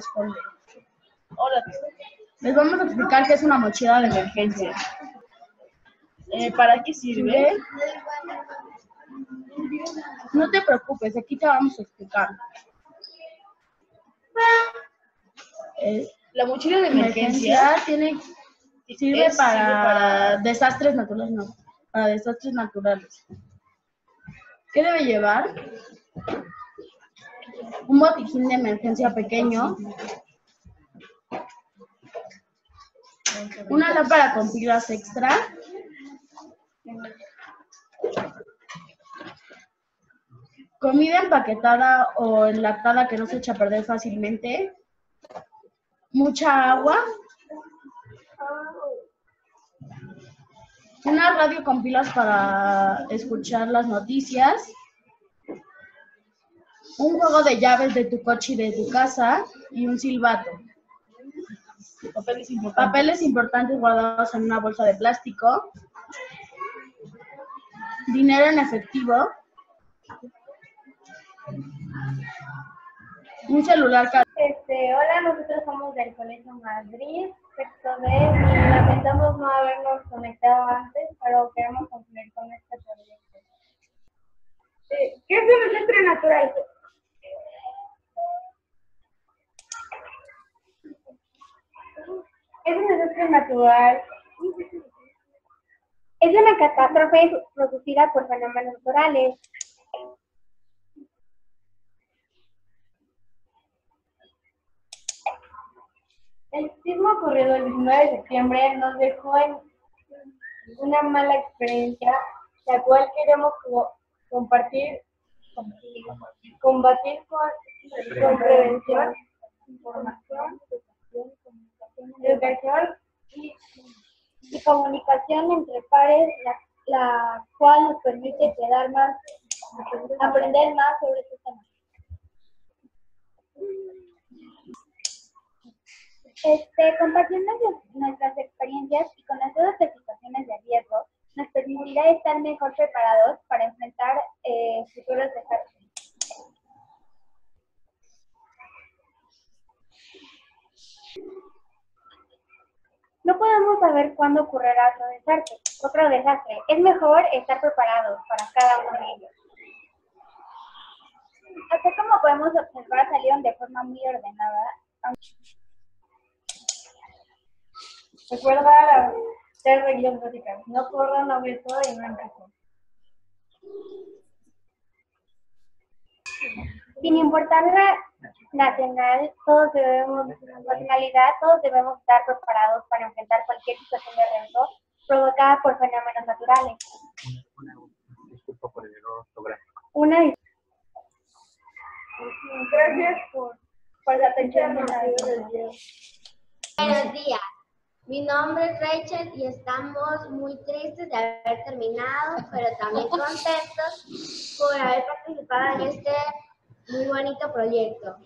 responde. Hola, Les vamos a explicar qué es una mochila de emergencia. eh, ¿para qué sirve? No te preocupes, aquí te vamos a explicar. Eh, La mochila de emergencia emergencia tiene, sirve es- para, sirve para- desastres naturales, no, para desastres naturales. ¿Qué debe llevar? Un botiquín de emergencia pequeño, una lámpara con pilas extra, comida empaquetada o enlatada que no se echa a perder fácilmente, mucha agua, una radio con pilas para escuchar las noticias, un juego de llaves de tu coche y de tu casa y un silbato. Papeles importantes. Papeles importantes guardados en una bolsa de plástico, dinero en efectivo, un celular Este, hola, nosotros somos del Colegio Madrid, sexto D, y lamentamos no habernos conectado antes, pero queremos concluir con este proyecto. Eh, ¿Qué es un desastre natural? Es un desastre natural. Es una catástrofe producida por fenómenos naturales. El sismo ocurrido el 19 de septiembre nos dejó en una mala experiencia, la cual queremos co- compartir, combatir con, con prevención, información, educación y, y comunicación entre pares, la, cual nos permite quedar más, aprender más sobre este tema. Este, compartiendo nuestras- experiencias y conociendo de situaciones de riesgo, nos permitirá estar mejor preparados para enfrentar eh, futuros desastres. No podemos saber cuándo ocurrirá otro desastre. Otro desastre. Es mejor estar preparados para cada uno de ellos. Así como podemos observar, salieron de forma muy ordenada, Recuerda las tres reglas básicas. No corran, no grito y no empujen. Sin importar la nacional, todos debemos, nacionalidad, todos debemos estar preparados para enfrentar cualquier situación de riesgo provocada por fenómenos naturales. Una, una disculpa por el error ortográfico. Una Gracias por, por la atención. Buenos días. Mi nombre es Rachel y estamos muy tristes de haber terminado, pero también contentos por haber participado en este muy bonito proyecto.